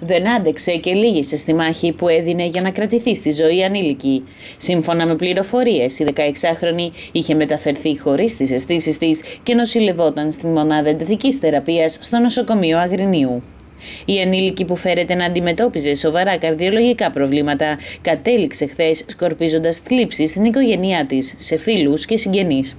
δεν άντεξε και λύγησε στη μάχη που έδινε για να κρατηθεί στη ζωή ανήλικη. Σύμφωνα με πληροφορίες, η 16χρονη είχε μεταφερθεί χωρίς τις αισθήσεις της και νοσηλευόταν στην μονάδα εντατικής θεραπείας στο νοσοκομείο Αγρινίου. Η ανήλικη που φέρεται να αντιμετώπιζε σοβαρά καρδιολογικά προβλήματα κατέληξε χθες σκορπίζοντας θλίψη στην οικογένειά της, σε φίλους και συγγενείς.